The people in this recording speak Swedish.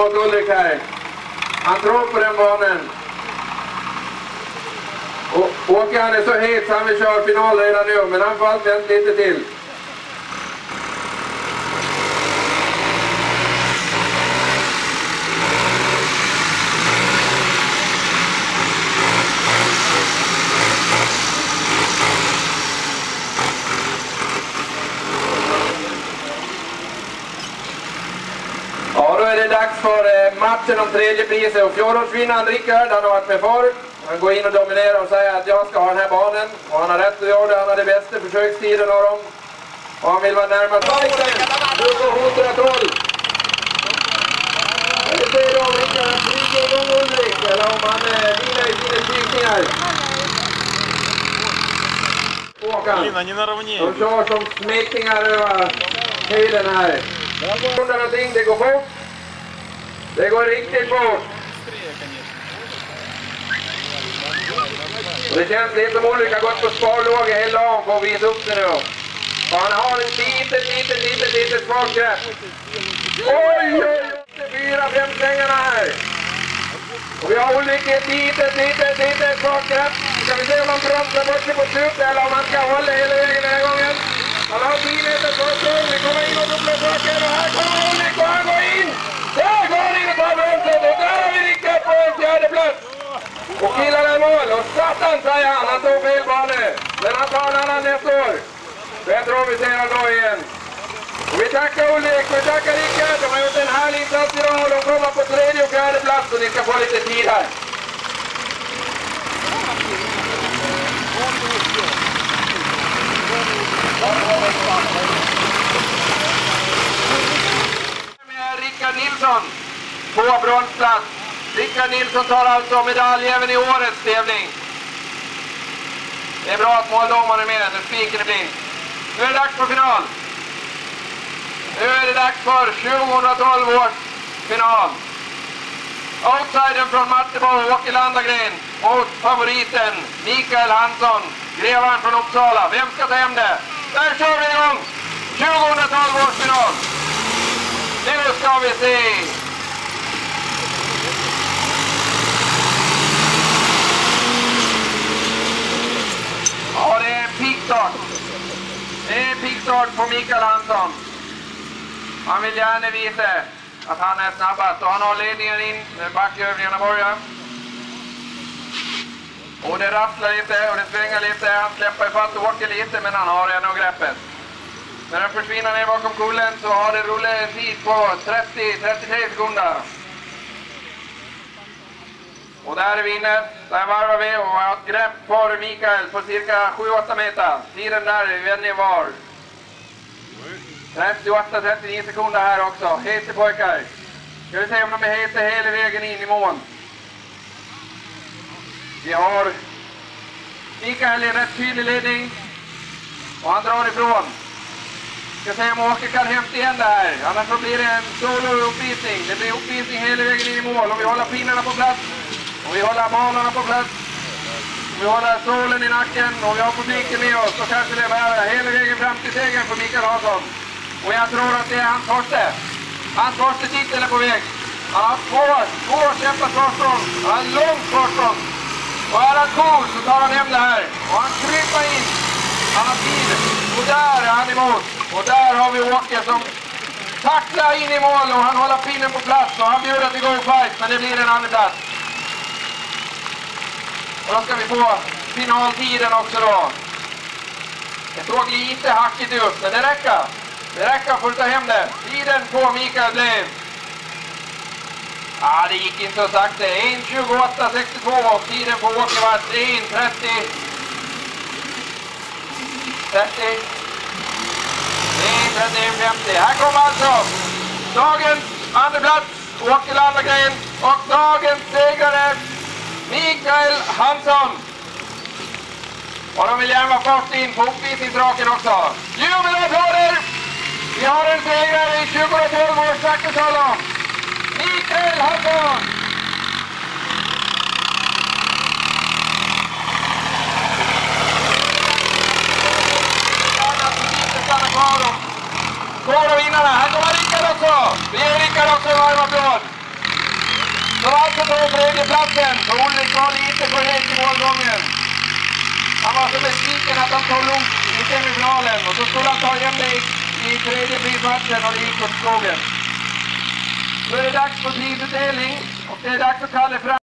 mot Ulrik. Han tror på den banan. Och Åke han är så het så han vill köra final redan nu, men han får allt vänta lite till. dags för eh, matchen om tredje priset. Och fjolårsvinnaren Rickard, han har varit med förr. Han går in och dominerar och säger att jag ska ha den här banan. Och han har rätt att göra det. Han har de bästa försökstiden av dem. Och han vill vara närmast fighten. Hugo 112. Vi ser om Rickard flyger igång Ulrik eller om han eh, vilar i sina flygningar. Håkan. De kör som smekningar över hejden här. Det går fort. Det går riktigt fort. Och det känns lite som Ulrik har gått på sparlåga hela dagen för att visa upp det nu. Och han har en litet, litet, litet, litet svag grepp. Oj, oj, oj! Fyra femslängarna här. Och vi har Ulrik i ett litet, litet, litet svagt grepp. Ska vi se om han bromsar bort sig på slutet eller om han ska hålla hela vägen den här gången. Han har 10 meter försprång. Vi kommer in och dubblar saker och här kommer Ulrik och han går in! Mål. Och satan säger han, han tog fel bana. Men han tar en annan nästa år. Så tror vi ser honom då igen. Och vi tackar Ulrik, vi tackar Rickard. De har gjort en härlig insats idag och de kommer på tredje och fjärde plats och ni ska få lite tid här. Med Rickard Nilsson på bronsplats. Rickard Nilsson tar alltså medalj även i årets tävling. Det är bra att måldomaren är med, nu spiken är blind. Nu är det dags för final. Nu är det dags för 2012 års final. Outsidern från Martebo, Åke Landagren mot favoriten Mikael Hansson, grevaren från Uppsala. Vem ska ta hem det? Där kör vi igång! 2012 års final. Nu ska vi se. Ja, det är en pigg start. Det är start på Mikael Hansson. Han vill gärna visa att han är snabbast och han har ledningen in när backövningarna börjar. Och det rasslar lite och det svänger lite. Han släpper ifatt och åker lite men han har ändå greppet. När den försvinner ner bakom kullen så har det rullat en tid på 30-33 sekunder. Och där är vi inne. Där varvar vi och har ett grepp på Mikael på cirka 7-8 meter. Tiden där är vänlig var 38-39 sekunder här också. Hete pojkar. Ska vi se om de är heta hela vägen in i mål. Vi har Mikael i rätt tydlig ledning. Och han drar ifrån. Ska se om Åke kan hämta igen det här. Annars så blir det en solo-uppvisning. Det blir uppvisning hela vägen in i mål. Om vi håller pinnarna på plats. Om vi håller banorna på plats. Om vi håller solen i nacken och vi har publiken med oss så kanske det är hela vägen fram till segern för Mikael Hansson. Och jag tror att det är hans Torste. Hans Torste-titel är på väg. Han har två, två kämpa försprång. Han har långt försprång. Och är han cool så tar han hem det här. Och han kryper in. Han har tid. Och där är han emot. Och där har vi Åke som tacklar in i mål och han håller pinnen på plats. Och han bjuder till en fight men det blir en andra plats. Och då ska vi få finaltiden också då. Det såg lite hackigt ut, men det räcker. Det räcker för att ta hem det. Tiden på Mikael blev... Ja, det gick inte så sakta. 1.28.62 och tiden på Åke var 1.30. 30. 1.31.50. Här kommer alltså dagens andraplats, Åke Landagren och dagens segrare Mikael Hansson. Och de vill gärna vara först in på uppvisningsraken också. Sakkosalo, Mikael Hakon. Koro vinnarna, här kommer Rickard också! Vi ger Rickard också en varm applåd! Så alltså på tredjeplatsen, så Ulrik var lite för het i målgången. Han var så besviken att han tog lugnt i semifinalen och så skulle han ta hem det i tredje prismatchen och det gick åt skogen. Då är det dags för ny och det är dags att kalla fram